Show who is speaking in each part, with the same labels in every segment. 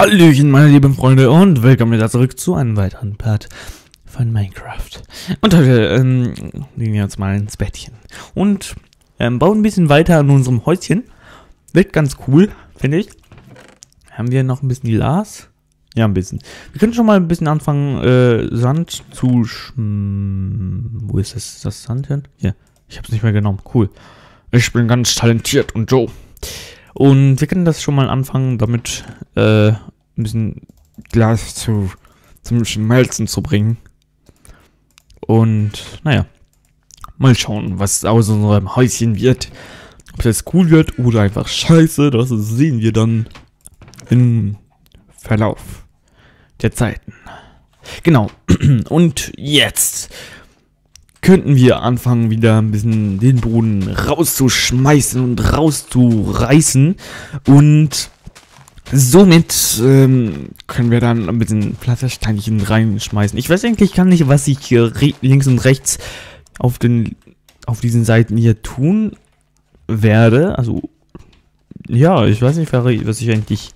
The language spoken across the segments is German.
Speaker 1: Hallöchen, meine lieben Freunde, und willkommen wieder zurück zu einem weiteren Part von Minecraft. Und heute ähm, legen wir uns mal ins Bettchen und ähm, bauen ein bisschen weiter an unserem Häuschen. Wird ganz cool, finde ich. Haben wir noch ein bisschen Glas? Ja, ein bisschen. Wir können schon mal ein bisschen anfangen, äh, Sand zu schm... Wo ist das, das Sand hin? Hier, ich habe es nicht mehr genommen. Cool. Ich bin ganz talentiert und so. Und wir können das schon mal anfangen, damit äh, ein bisschen Glas zu, zum Schmelzen zu bringen. Und naja, mal schauen, was aus unserem Häuschen wird. Ob das cool wird oder einfach scheiße, das sehen wir dann im Verlauf der Zeiten. Genau. Und jetzt könnten wir anfangen, wieder ein bisschen den Boden rauszuschmeißen und rauszureißen. Und somit ähm, können wir dann ein bisschen Pflastersteinchen reinschmeißen. Ich weiß eigentlich gar nicht, was ich hier links und rechts auf, den, auf diesen Seiten hier tun werde. Also, ja, ich weiß nicht, was ich eigentlich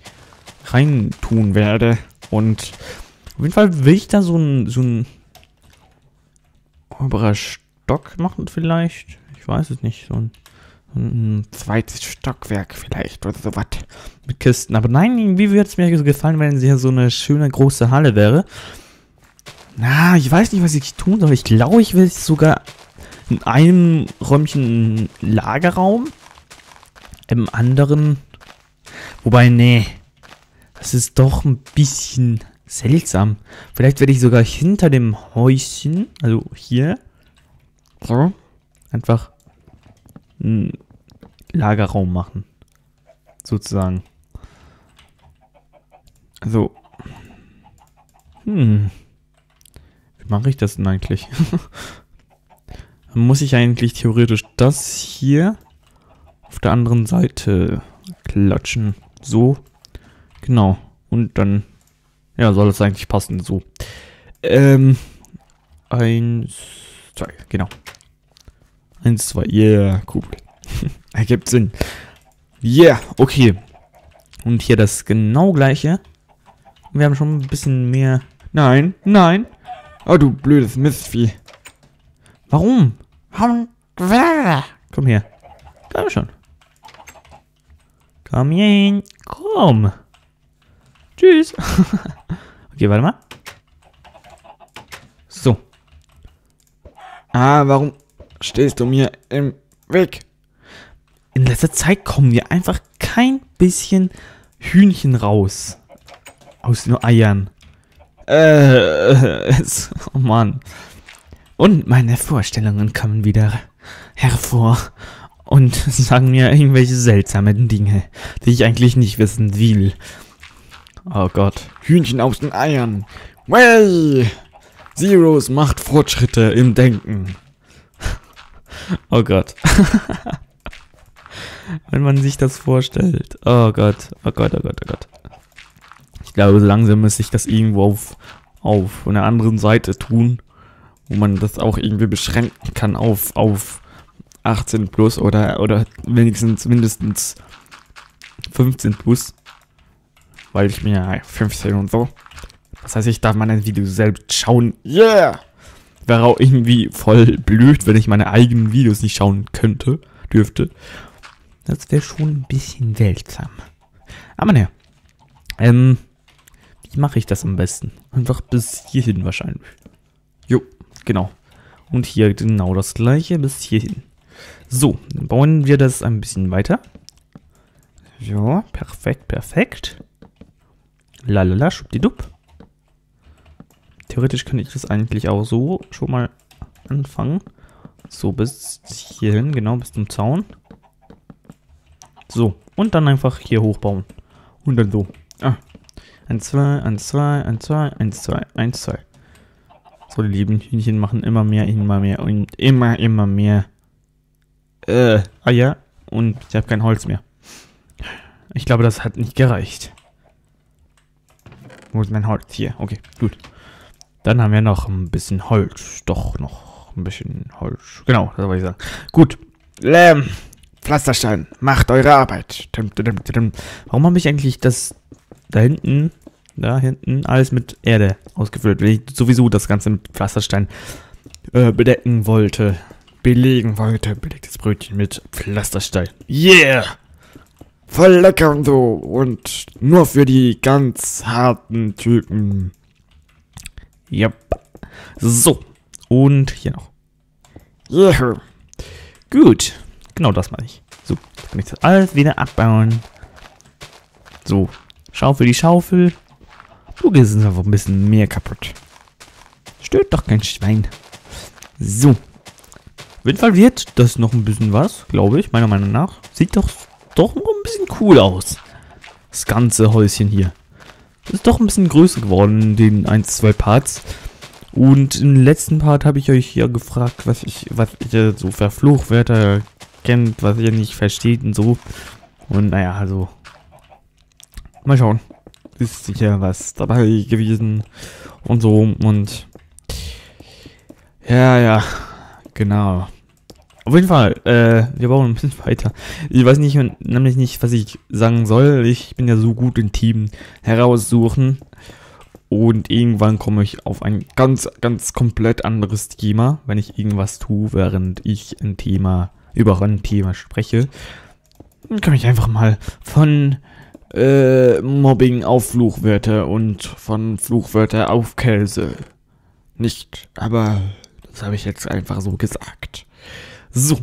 Speaker 1: rein tun werde. Und auf jeden Fall will ich da so ein, so ein oberer Stock machen vielleicht. Ich weiß es nicht. So ein, ein zweites Stockwerk vielleicht oder sowas mit Kisten. Aber nein, irgendwie würde es mir gefallen, wenn es hier so eine schöne große Halle wäre. Na, ich weiß nicht, was ich tun soll. Ich glaube, ich will sogar in einem Räumchen Lagerraum. Im anderen. Wobei, nee. Das ist doch ein bisschen Seltsam. Vielleicht werde ich sogar hinter dem Häuschen, also hier, so, einfach einen Lagerraum machen. Sozusagen. Also, hm. Wie mache ich das denn eigentlich? Dann muss ich eigentlich theoretisch das hier auf der anderen Seite klatschen. So. Genau. Und dann ja, soll es eigentlich passen, so. Ähm, eins, zwei, genau. Eins, zwei, yeah, cool. Ergibt Sinn. Yeah, okay. Und hier das genau gleiche. Wir haben schon ein bisschen mehr... Nein, nein. Oh, du blödes Mistvieh. Warum? Warum? Komm her. Komm schon. Komm hin. Komm. Tschüss. okay, warte mal. So. Ah, warum stehst du mir im Weg? In letzter Zeit kommen mir einfach kein bisschen Hühnchen raus. Aus nur Eiern. Äh, oh Mann. Und meine Vorstellungen kommen wieder hervor und sagen mir irgendwelche seltsamen Dinge, die ich eigentlich nicht wissen will. Oh Gott. Hühnchen aus den Eiern. Way! Zeros macht Fortschritte im Denken. oh Gott. Wenn man sich das vorstellt. Oh Gott. Oh Gott, oh Gott, oh Gott. Ich glaube, so langsam müsste ich das irgendwo auf, auf einer anderen Seite tun, wo man das auch irgendwie beschränken kann auf, auf 18 plus oder, oder wenigstens mindestens 15 plus weil ich mir 15 und so. Das heißt, ich darf meine Videos selbst schauen. Yeah! Wäre auch irgendwie voll blöd, wenn ich meine eigenen Videos nicht schauen könnte, dürfte. Das wäre schon ein bisschen seltsam. Aber naja. Ähm, wie mache ich das am besten? Einfach bis hierhin wahrscheinlich. Jo, genau. Und hier genau das gleiche bis hierhin. So, dann bauen wir das ein bisschen weiter. Ja, perfekt, perfekt. Lalala, schubdidup. Theoretisch könnte ich das eigentlich auch so schon mal anfangen. So, bis hierhin, genau, bis zum Zaun. So, und dann einfach hier hochbauen. Und dann so. Ah. 1, 2, 1, 2, 1, 2, 1, 2, 1, 2. So, die lieben Hühnchen machen immer mehr, immer mehr und immer, immer mehr äh, Eier. Und ich habe kein Holz mehr. Ich glaube, das hat nicht gereicht. Wo ist mein Holz? Hier, okay, gut. Dann haben wir noch ein bisschen Holz. Doch, noch ein bisschen Holz. Genau, das wollte ich sagen. Gut. Ähm, Pflasterstein, macht eure Arbeit. Warum habe ich eigentlich das da hinten, da hinten, alles mit Erde ausgefüllt. Wenn ich sowieso das Ganze mit Pflasterstein äh, bedecken wollte, belegen wollte, belegtes Brötchen mit Pflasterstein. Yeah!
Speaker 2: Voll lecker und so. Und nur für die ganz harten Typen.
Speaker 1: Yep. So. Und hier noch.
Speaker 2: Yeah.
Speaker 1: Gut. Genau das mache ich. So, jetzt kann ich das alles wieder abbauen. So. Schaufel die Schaufel. Du gehst einfach ein bisschen mehr kaputt. Stört doch kein Schwein. So. Auf jeden Fall wird das noch ein bisschen was, glaube ich, meiner Meinung nach. Sieht doch, doch noch ein bisschen cool aus. Das ganze Häuschen hier. Ist doch ein bisschen größer geworden in den 1, 2 Parts. Und im letzten Part habe ich euch ja gefragt, was ich, was ihr so für Fluchwörter kennt, was ihr nicht versteht und so. Und naja, also. Mal schauen. Ist sicher was dabei gewesen und so und. Ja, ja. Genau. Auf jeden Fall, äh, wir bauen ein bisschen weiter. Ich weiß nicht, nämlich nicht, was ich sagen soll. Ich bin ja so gut in Team heraussuchen. Und irgendwann komme ich auf ein ganz, ganz komplett anderes Thema, wenn ich irgendwas tue, während ich ein Thema, über ein Thema spreche. Dann kann ich einfach mal von äh, Mobbing auf Fluchwörter und von Fluchwörter auf Käse. Nicht, aber das habe ich jetzt einfach so gesagt. So.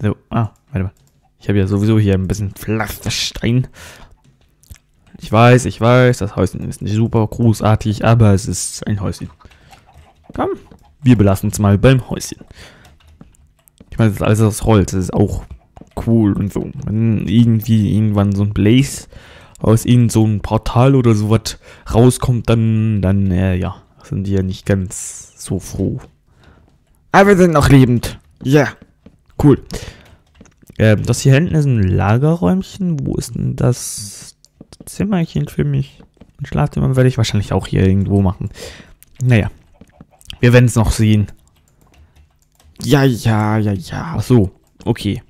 Speaker 1: So, ah, warte mal. Ich habe ja sowieso hier ein bisschen Pflasterstein. Ich weiß, ich weiß, das Häuschen ist nicht super großartig, aber es ist ein Häuschen. Komm, wir belassen es mal beim Häuschen. Ich meine, das ist alles aus Holz, das ist auch cool und so. Wenn irgendwie irgendwann so ein Blaze aus ihnen so ein Portal oder sowas rauskommt, dann, dann, äh, ja, sind die ja nicht ganz so froh.
Speaker 2: Aber wir sind noch lebend. Ja.
Speaker 1: Cool. Ähm, das hier hinten ist ein Lagerräumchen. Wo ist denn das Zimmerchen für mich? Ein Schlafzimmer werde ich wahrscheinlich auch hier irgendwo machen. Naja. Wir werden es noch sehen. Ja, ja, ja, ja. Ach so. Okay.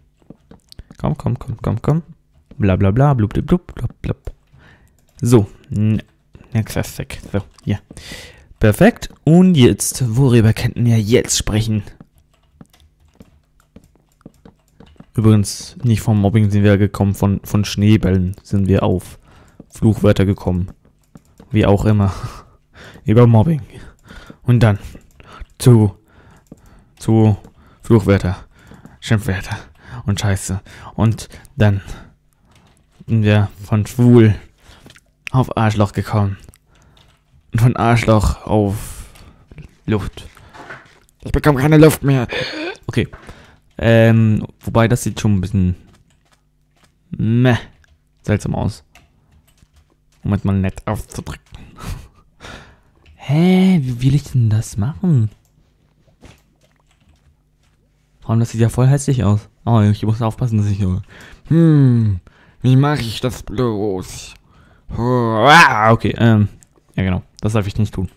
Speaker 1: Komm, komm, komm, komm, komm. Bla bla bla, blub, blub, blub, blub, blub. So. Nächster Stack. So, ja. Perfekt. Und jetzt, worüber könnten wir jetzt sprechen? Übrigens, nicht vom Mobbing sind wir gekommen, von, von Schneebällen sind wir auf Fluchwörter gekommen. Wie auch immer. Über Mobbing. Und dann zu, zu Fluchwörter, Schimpfwörter und Scheiße. Und dann sind wir von schwul auf Arschloch gekommen. Und von Arschloch auf Luft.
Speaker 2: Ich bekomme keine Luft mehr.
Speaker 1: Okay. Ähm, wobei das sieht schon ein bisschen meh, seltsam aus. Um es mal nett auszudrücken. Hä, wie will ich denn das machen? Vor allem, das sieht ja voll hässlich aus. Oh, ich muss aufpassen, dass ich...
Speaker 2: Hm, wie mache ich das bloß?
Speaker 1: Okay, ähm, ja genau. Das darf ich nicht tun.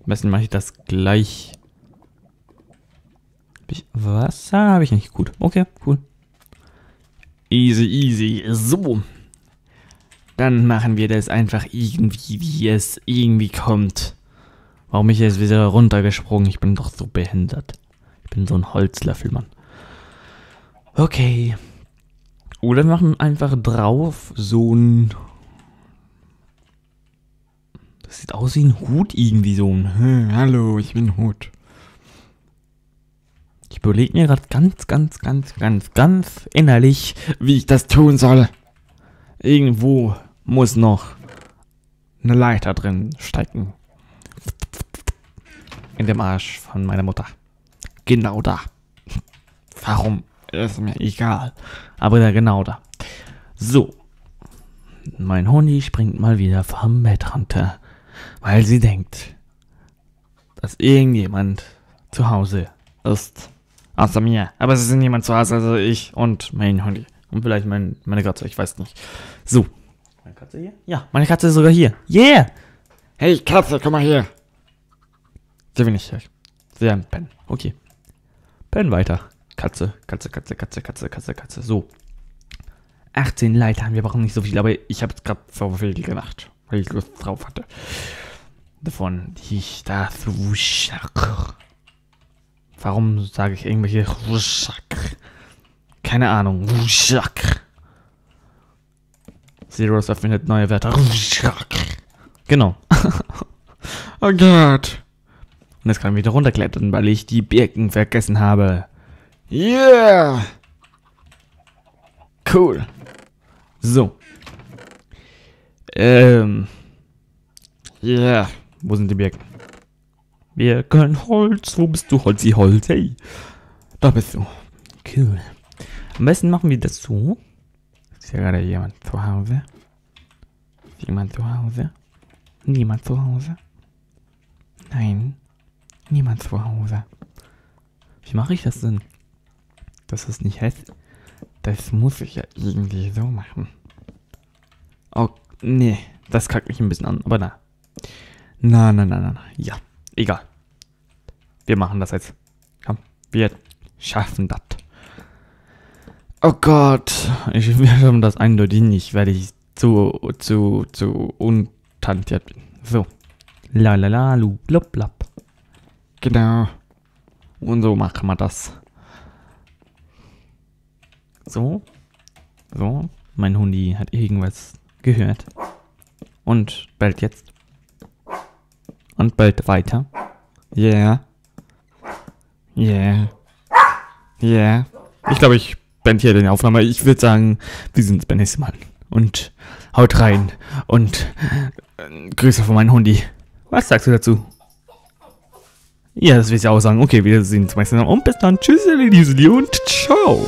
Speaker 1: Am besten mache ich das gleich. Ich, Wasser habe ich nicht. Gut. Okay, cool. Easy, easy. So. Dann machen wir das einfach irgendwie, wie es irgendwie kommt. Warum ich jetzt wieder runtergesprungen? Ich bin doch so behindert. Ich bin so ein Holzlöffelmann. Okay. Oder wir machen einfach drauf so ein das sieht aus wie ein Hut irgendwie so.
Speaker 2: Hm, hallo, ich bin Hut.
Speaker 1: Ich überlege mir gerade ganz, ganz, ganz, ganz, ganz innerlich, wie ich das tun soll. Irgendwo muss noch eine Leiter drin stecken. In dem Arsch von meiner Mutter. Genau da. Warum? Ist mir egal. Aber da genau da. So. Mein Hundi springt mal wieder vom Bett runter weil sie denkt, dass irgendjemand zu Hause ist. Außer mir. Aber es ist niemand zu Hause, also ich und mein Hund. Und vielleicht mein, meine Katze, ich weiß nicht. So. Meine Katze hier? Ja, meine Katze ist sogar hier. Yeah!
Speaker 2: Hey, Katze, komm mal her.
Speaker 1: Sie will nicht. Sie haben pennen. Okay. Pennen weiter. Katze, Katze, Katze, Katze, Katze, Katze, Katze. So. 18 Leitern. Wir brauchen nicht so viel, aber ich habe jetzt gerade viel gemacht, weil ich Lust drauf hatte. Davon, die ich da Warum sage ich irgendwelche Keine Ahnung. Zeros erfindet neue Wörter. Genau. oh Gott. Und jetzt kann ich wieder runterklettern, weil ich die Birken vergessen habe.
Speaker 2: Yeah!
Speaker 1: Cool. So. Ähm. Yeah. Wo sind die Birken? Birken, Holz. Wo bist du, Holzi, Holz? Hey. Da bist du. Cool. Am besten machen wir das so. Ist ja gerade jemand zu Hause? Ist jemand zu Hause? Niemand zu Hause? Nein. Niemand zu Hause. Wie mache ich das denn? Dass es nicht heißt. Das muss ich ja irgendwie so machen. Oh, nee. Das kackt mich ein bisschen an, aber na. Na, na, na, na, na. Ja, egal. Wir machen das jetzt. Komm, wir schaffen das. Oh Gott. Ich, schaffen das eindeutig nicht, weil ich zu, zu, zu untantiert bin. So. La la la, lu, blub, blub. Genau. Und so machen wir das. So. So. Mein Hundi hat irgendwas gehört. Und bellt jetzt. Und bellt weiter. Yeah. Yeah. Yeah. Ich glaube, ich beende hier die Aufnahme. Ich würde sagen, wir sehen uns beim nächsten Mal. Und haut rein. Und äh, Grüße von meinem Hundi. Was sagst du dazu? Ja, das will ich auch sagen. Okay, wir sehen uns beim nächsten Mal. Und bis dann. Tschüss, und ciao.